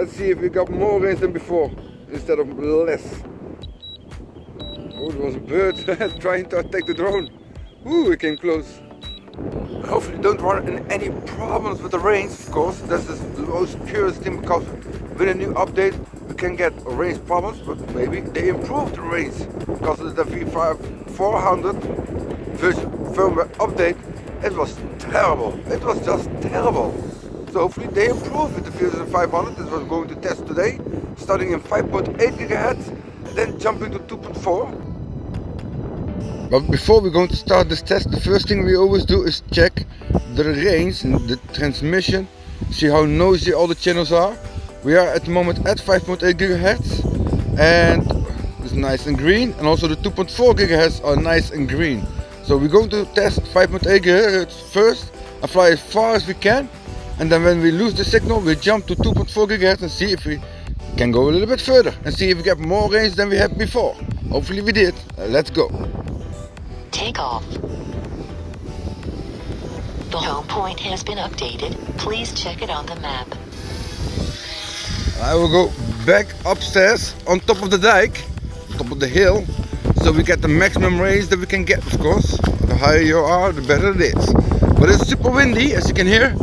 Let's see if we got more range than before instead of less. Oh, there was a bird trying to attack the drone. Ooh, it came close. Hopefully don't run into any problems with the range, of course. That's the most curious thing because with a new update we can get range problems, but maybe they improved the range because of the V5 400 version firmware update. It was terrible. It was just terrible. So hopefully they improve with the version 500 that we're going to test today, starting in 5.8 gigahertz, then jumping to 2.4. But before we're going to start this test, the first thing we always do is check the range and the transmission, see how noisy all the channels are. We are at the moment at 5.8 gigahertz and it's nice and green and also the 2.4 gigahertz are nice and green. So we're going to test 5.8 gigahertz first and fly as far as we can and then when we lose the signal we jump to 2.4 gigahertz and see if we can go a little bit further and see if we get more range than we had before. Hopefully we did. Uh, let's go. Take off. The home point has been updated. Please check it on the map. I will go back upstairs on top of the dike, top of the hill, so we get the maximum range that we can get, of course. The higher you are, the better it is. But it's super windy, as you can hear,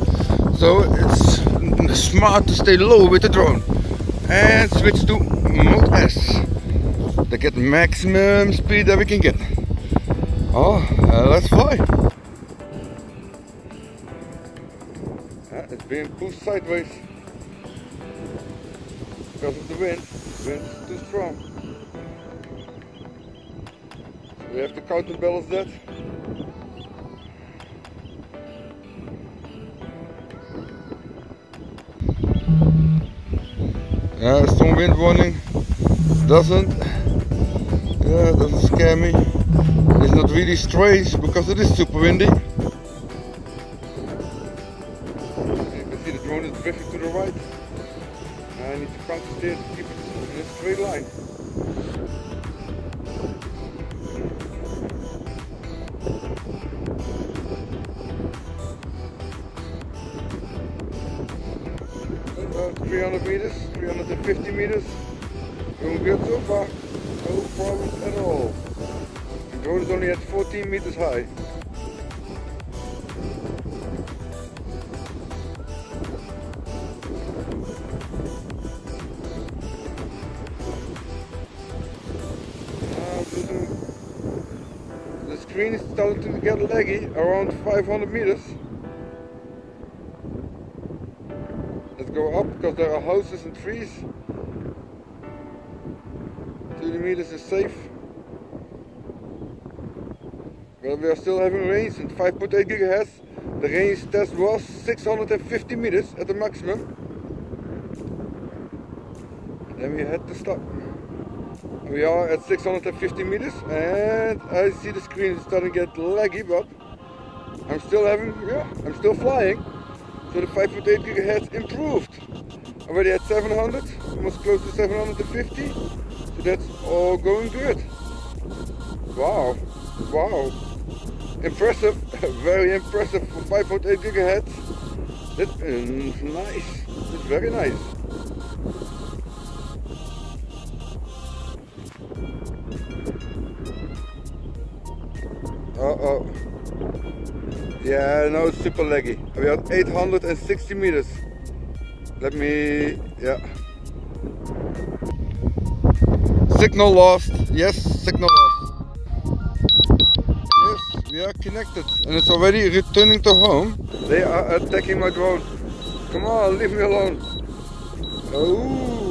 so it's smart to stay low with the drone. And switch to mode S to get maximum speed that we can get. Oh, uh, let's fly. Uh, it's being pushed sideways because of the wind. The wind is too strong. We have to counterbalance that. Yeah, strong wind warning doesn't yeah, doesn't scare me. It's not really strange because it is super windy. You can see the drone is drifting to the right. I need to steer to keep it in a straight line. About 300 meters, 350 meters. Going good so far. No problems at all. The drone is only at 14 meters high. Uh, the screen is starting to get laggy around 500 meters. Let's go up because there are houses and trees. 30 meters is safe. But we are still having range at 5.8 gigahertz. The range test was 650 meters at the maximum. Then we had to stop. We are at 650 meters and I see the screen is starting to get laggy but I'm still having, yeah, I'm still flying. So the 5.8 gigahertz improved. Already at 700, almost close to 750. So that's all going good. Wow, wow. Impressive, very impressive for 5.8 gigahertz. That's nice, that's very nice. Uh-oh. Yeah, now it's super laggy. We are 860 meters. Let me, yeah. Signal lost. Yes, signal lost. Yes, we are connected. And it's already returning to home. They are attacking my drone. Come on, leave me alone. Oh.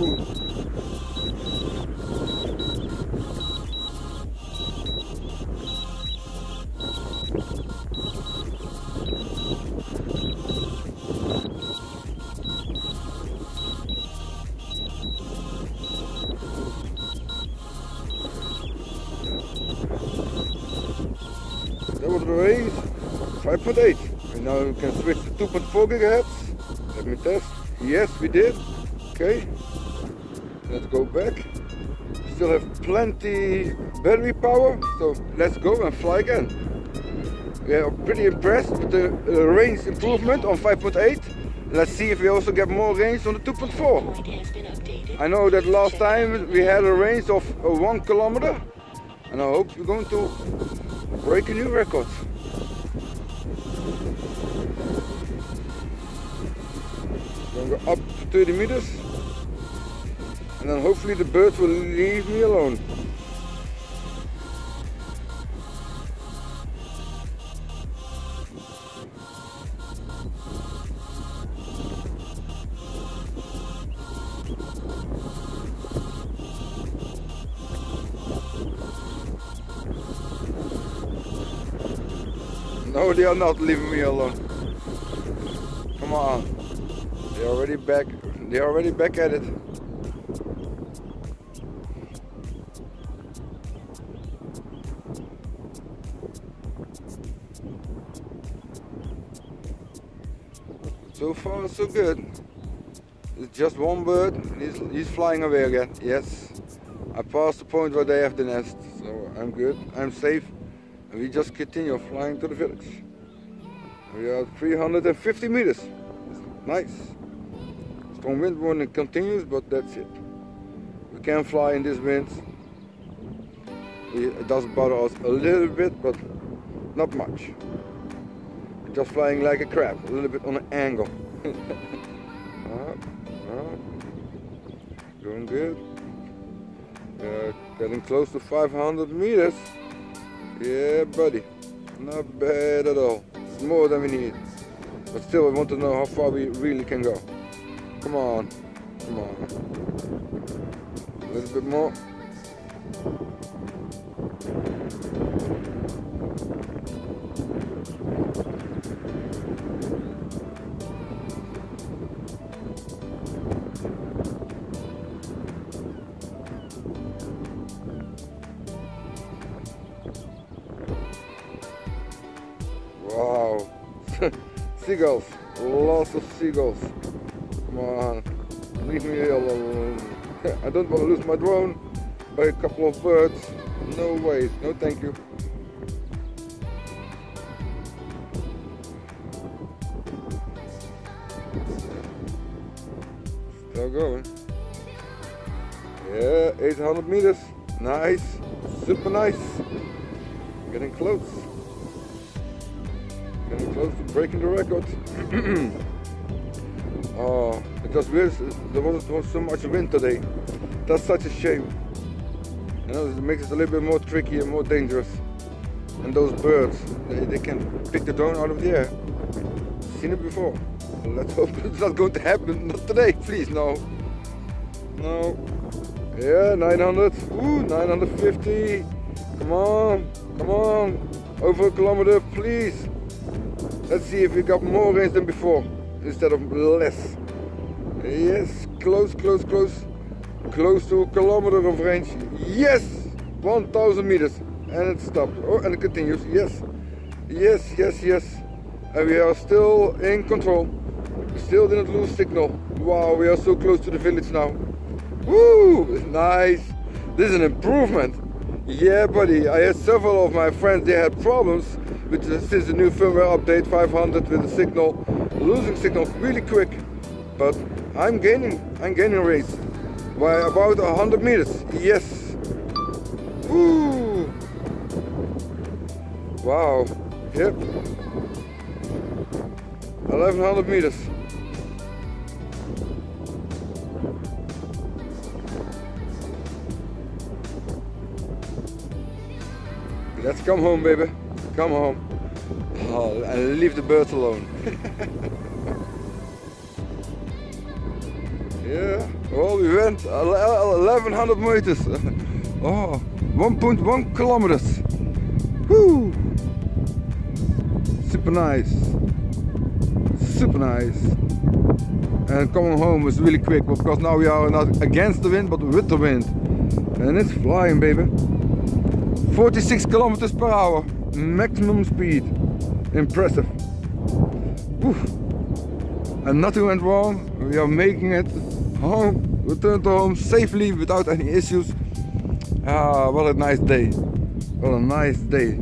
The range, 5.8. And now we can switch to 2.4 gigahertz. Let me test. Yes, we did. Okay. Let's go back. Still have plenty battery power, so let's go and fly again. We are pretty impressed with the uh, range improvement on 5.8. Let's see if we also get more range on the 2.4. Point has been updated. I know that last time we had a range of uh, one kilometer, and I hope we're going to break a new record. Going go up to 30 meters, and then hopefully the birds will leave me alone. No, they are not leaving me alone. Come on. They're already back. They're already back at it. So far, so good. It's just one bird. He's, he's flying away again. Yes. I passed the point where they have the nest. So I'm good. I'm safe. We just continue flying to the village. We are 350 meters. Nice. Strong wind warning continues, but that's it. We can fly in this wind. It does bother us a little bit, but not much. Just flying like a crab, a little bit on an angle. up, up. Doing good. Uh, getting close to 500 meters. Yeah, buddy. Not bad at all. It's more than we need. But still, I want to know how far we really can go. Come on. Come on. A little bit more. Seagulls. Lots of seagulls. Come on. Leave me alone. I don't want to lose my drone by a couple of birds. No way. No thank you. Still going. Yeah, 800 meters. Nice. Super nice. Getting close. Getting close to breaking the record. Uh, because there's- there was, there was so much wind today. That's such a shame. You know, it makes it a little bit more tricky and more dangerous. And those birds, they, they can pick the drone out of the air. Seen it before. Let's hope it's not going to happen. Not today, please, no. No. Yeah, 900. Ooh, 950. Come on, come on. Over a kilometer, please. Let's see if we got more range than before instead of less. Yes, close, close, close. Close to a kilometer of range. Yes! 1000 meters. And it stopped. Oh, and it continues. Yes. Yes, yes, yes. And we are still in control. Still didn't lose signal. Wow, we are so close to the village now. Woo! Nice. This is an improvement. Yeah, buddy. I had several of my friends. They had problems with the, since the new firmware update 500 with the signal, losing signal really quick. But I'm gaining. I'm gaining range by about 100 meters. Yes. Woo! Wow. Yep. 1100 meters. Let's come home, baby. Come home. Oh, and leave the birds alone. yeah. Oh, we went 1100 meters. oh, 1.1 kilometers. Woo! Super nice. Super nice. And coming home was really quick because now we are not against the wind but with the wind. And it's flying, baby. 46 kilometers per hour, maximum speed. Impressive. And nothing went wrong. We are making it home, return to home safely without any issues. Ah, what a nice day. What a nice day.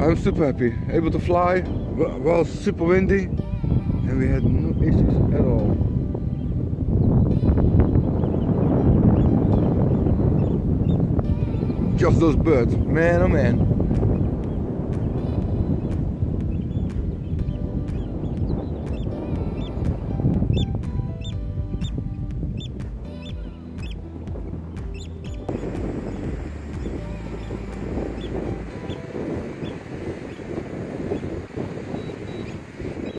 I'm super happy. Able to fly, well, super windy, and we had no issues at all. Just those birds, man oh man.